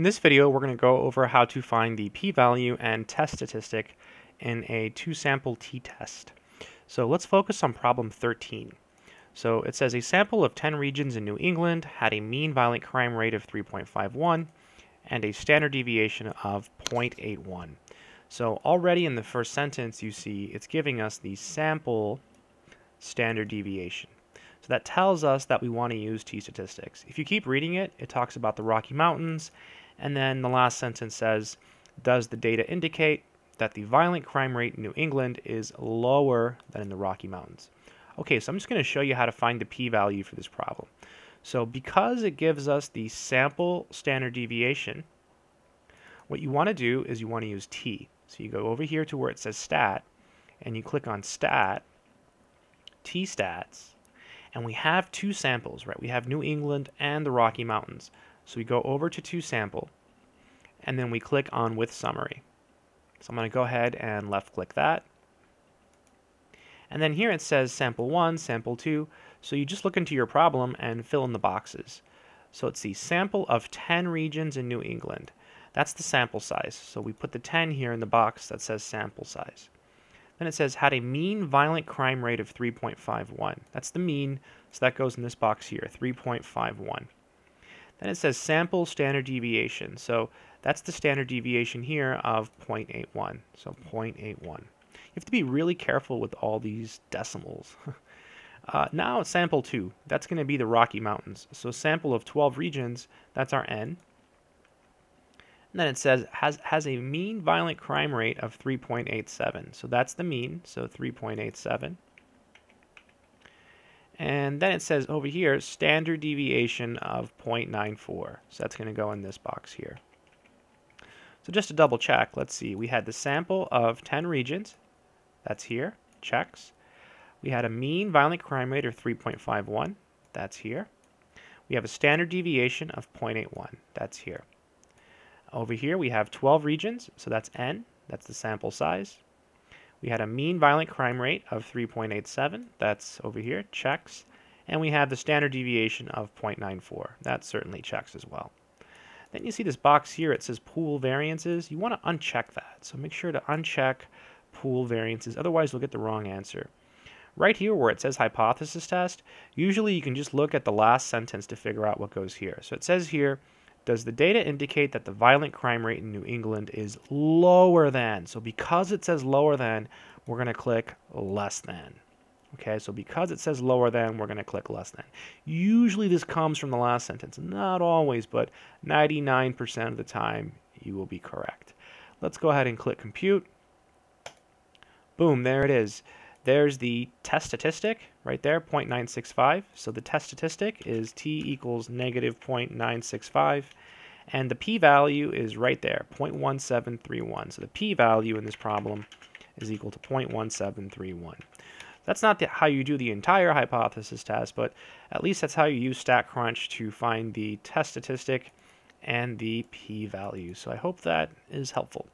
In this video, we're going to go over how to find the p-value and test statistic in a two-sample t-test. So let's focus on problem 13. So it says a sample of 10 regions in New England had a mean violent crime rate of 3.51 and a standard deviation of 0.81. So already in the first sentence, you see it's giving us the sample standard deviation. So that tells us that we want to use t-statistics. If you keep reading it, it talks about the Rocky Mountains and then the last sentence says, does the data indicate that the violent crime rate in New England is lower than in the Rocky Mountains? Okay, so I'm just going to show you how to find the p-value for this problem. So because it gives us the sample standard deviation, what you want to do is you want to use t. So you go over here to where it says stat, and you click on stat, t-stats, and we have two samples, right? We have New England and the Rocky Mountains. So we go over to two sample and then we click on with summary. So I'm going to go ahead and left click that. And then here it says sample 1, sample 2. So you just look into your problem and fill in the boxes. So it's the sample of 10 regions in New England. That's the sample size. So we put the 10 here in the box that says sample size. Then it says had a mean violent crime rate of 3.51. That's the mean, so that goes in this box here, 3.51. Then it says sample standard deviation. So that's the standard deviation here of 0.81. So 0.81. You have to be really careful with all these decimals. uh, now sample 2. That's going to be the Rocky Mountains. So sample of 12 regions, that's our N. And then it says has has a mean violent crime rate of 3.87. So that's the mean, so 3.87. And then it says over here, standard deviation of 0.94. So that's going to go in this box here. So just to double check, let's see. We had the sample of 10 regions. That's here. Checks. We had a mean violent crime rate of 3.51. That's here. We have a standard deviation of 0.81. That's here. Over here we have 12 regions, so that's n. That's the sample size. We had a mean violent crime rate of 3.87. That's over here, checks. And we have the standard deviation of 0.94. That certainly checks as well. Then you see this box here, it says pool variances. You want to uncheck that. So make sure to uncheck pool variances, otherwise you'll get the wrong answer. Right here where it says hypothesis test, usually you can just look at the last sentence to figure out what goes here. So it says here, does the data indicate that the violent crime rate in New England is lower than? So because it says lower than, we're going to click less than. Okay, so because it says lower than, we're going to click less than. Usually this comes from the last sentence. Not always, but 99% of the time you will be correct. Let's go ahead and click compute. Boom, there it is. There's the test statistic right there, 0.965. So the test statistic is t equals negative 0.965. And the p-value is right there, 0.1731. So the p-value in this problem is equal to 0.1731. That's not the, how you do the entire hypothesis test, but at least that's how you use StatCrunch to find the test statistic and the p-value. So I hope that is helpful.